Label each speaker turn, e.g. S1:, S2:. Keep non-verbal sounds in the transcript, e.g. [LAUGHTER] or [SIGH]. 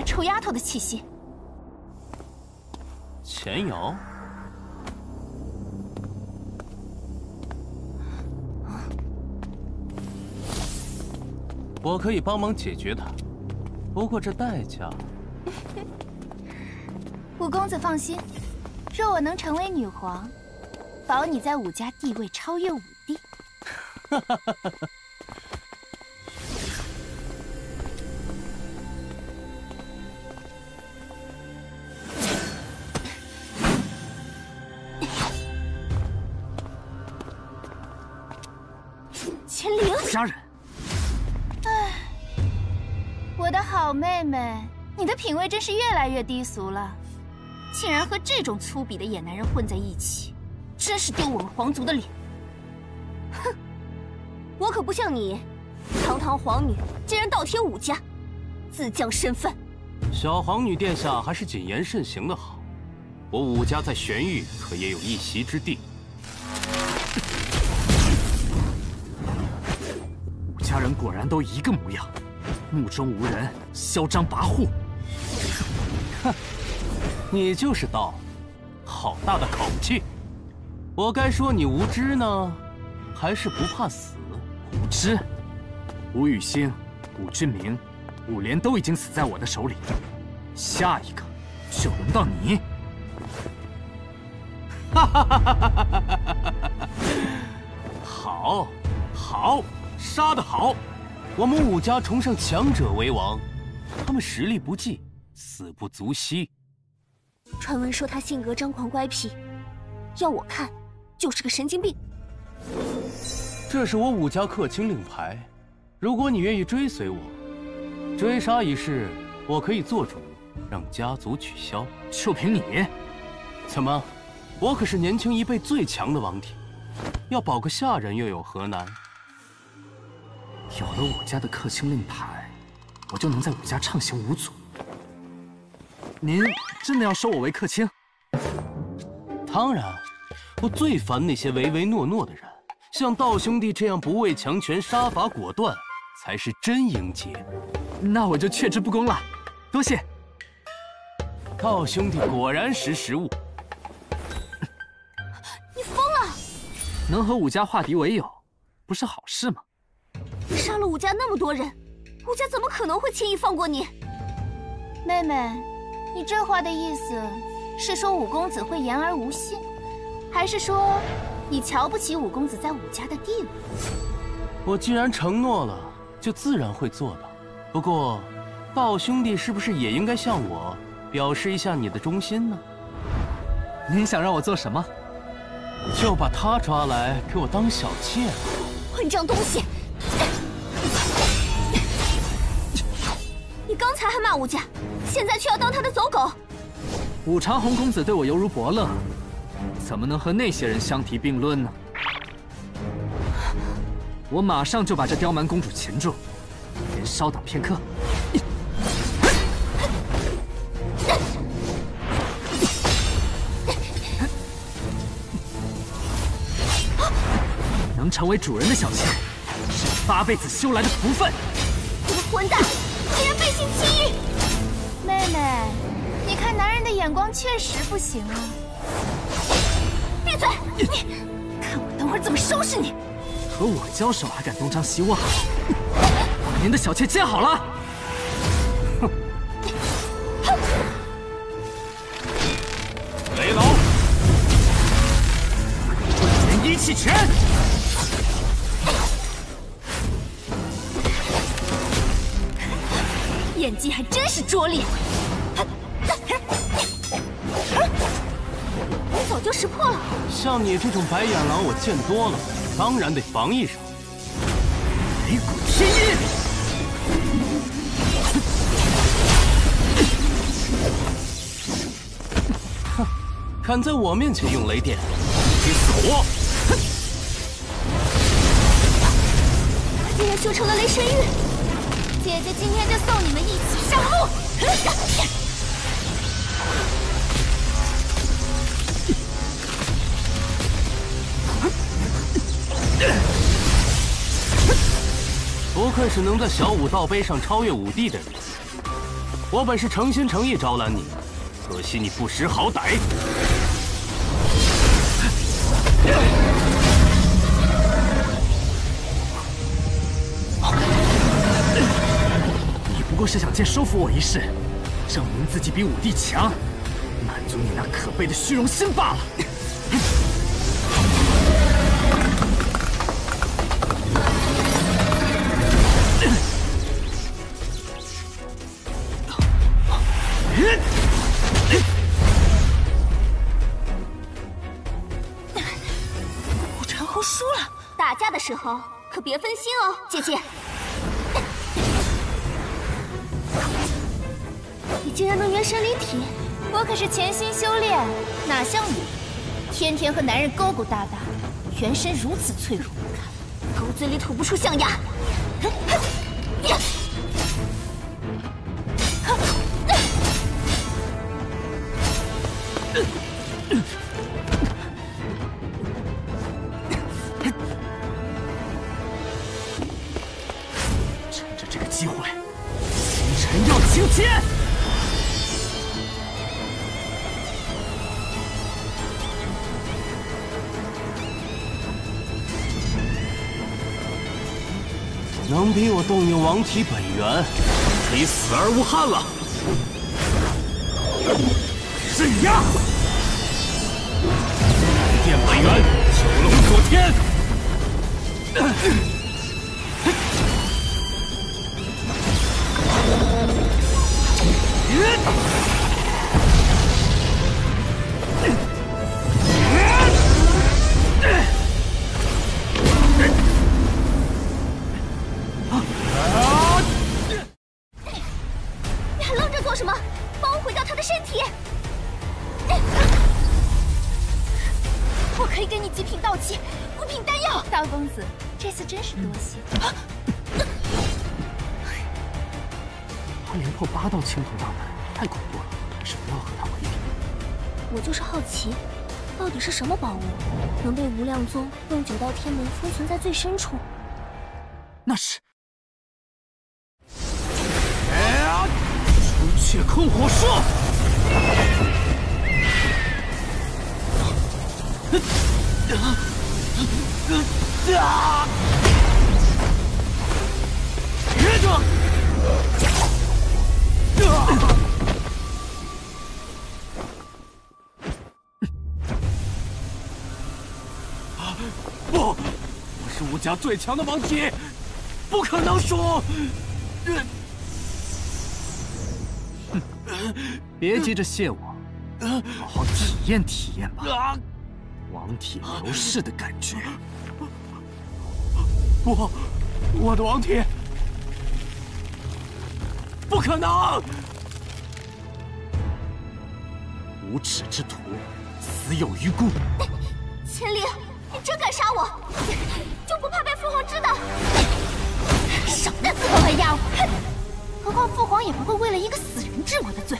S1: 来臭丫头的气息。
S2: 钱瑶，我可以帮忙解决他，不过这代价 [LAUGHS]……
S1: 五公子放心，若我能成为女皇，保你在武家地位超越武帝。哈哈哈哈哈！
S3: 家人，
S1: 唉，我的好妹妹，你的品味真是越来越低俗了，竟然和这种粗鄙的野男人混在一起，真是丢我们皇族的脸。
S4: 哼，我可不像你，堂堂皇女竟然倒贴武家，自降身份。
S2: 小皇女殿下还是谨言慎行的好，我武家在玄域可也有一席之地。
S3: 人果然都一个模样，目中无人，嚣张跋扈。
S2: 哼，你就是道，好大的口气！我该说你无知呢，还是不怕死？
S3: 无知？吴雨欣、武俊明、武莲都已经死在我的手里，下一个就轮到你！
S2: 哈哈哈哈哈哈！好，好。杀得好！我们武家崇尚强者为王，他们实力不济，死不足惜。
S4: 传闻说他性格张狂乖僻，要我看就是个神经病。
S2: 这是我武家客卿令牌，如果你愿意追随我，追杀一事我可以做主，让家族取消。
S3: 就凭你？
S2: 怎么？我可是年轻一辈最强的王体，要保个下人又有何难？
S3: 有了武家的客卿令牌，我就能在武家畅行无阻。您真的要收我为客卿？
S2: 当然，我最烦那些唯唯诺诺的人，像道兄弟这样不畏强权、杀伐果断，才是真英杰。
S3: 那我就却之不恭了，多谢。
S2: 道兄弟果然识时务。
S4: 你疯了！
S3: 能和武家化敌为友，不是好事吗？
S4: 杀了武家那么多人，武家怎么可能会轻易放过你？
S1: 妹妹，你这话的意思是说五公子会言而无信，还是说你瞧不起五公子在武家的地位？
S2: 我既然承诺了，就自然会做到。不过，道兄弟是不是也应该向我表示一下你的忠心呢？
S3: 您想让我做什么？
S2: 就把他抓来给我当小妾。
S4: 混账东西！刚才还骂武家，现在却要当他的走狗。
S3: 武长虹公子对我犹如伯乐，怎么能和那些人相提并论呢？我马上就把这刁蛮公主擒住。您稍等片刻。能成为主人的小妾。是八辈子修来的福分！
S4: 你个混蛋，竟然背信弃义！
S1: 妹妹，你看男人的眼光确实不行啊！
S4: 闭嘴！你看我等会儿怎么收拾你！
S3: 和我交手还敢东张西望？把您的小妾接好了！哼！
S2: 雷老，
S3: 混元一气拳！
S4: 演技还真是拙劣，你早就识破了。
S2: 像你这种白眼狼，我见多了，当然得防一手。
S3: 雷谷天音，
S2: 哼，敢在我面前用雷电，去死活！
S4: 他竟然修成了雷神玉。
S1: 姐姐今天就送你们一起上路！
S2: 不愧是能在小武道碑上超越武帝的人，我本是诚心诚意招揽你，可惜你不识好歹。
S3: 不过是想借收服我一事，证明自己比武帝强，满足你那可悲的虚荣心罢了。
S1: 武长侯输了，
S4: 打架的时候可别分心哦，姐姐。你竟然能元神离体，
S1: 我可是潜心修炼，哪像你，天天和男人勾勾搭搭，元神如此脆弱不堪。
S4: 狗嘴里吐不出象牙。
S3: 趁着这个机会，星辰要倾天！
S2: 能逼我动用王体本源，可以死而无憾了。
S3: 镇压！
S2: 电本源，九龙锁天。
S1: 极品道器、五品丹药。大公子，这次真是多谢。
S3: 他连破八道青铜大门，太恐怖了，还是不要和他为敌。
S4: 我就是好奇，到底是什么宝物，能被无量宗用九道天门封存在最深处？
S3: 那是朱雀空火术。[LAUGHS] 啊！别着！不，我是武家最强的王体，不可能输！别急着谢我，好好体验体验吧，王体流逝的感觉。
S2: 不我的王体不可能！
S3: 无耻之徒死有余辜。
S4: 千灵你真敢杀我就不怕被父皇知道？
S1: 少拿资格来压我哼！何况父皇也不会为了一个死人治我的罪。